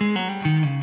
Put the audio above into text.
Música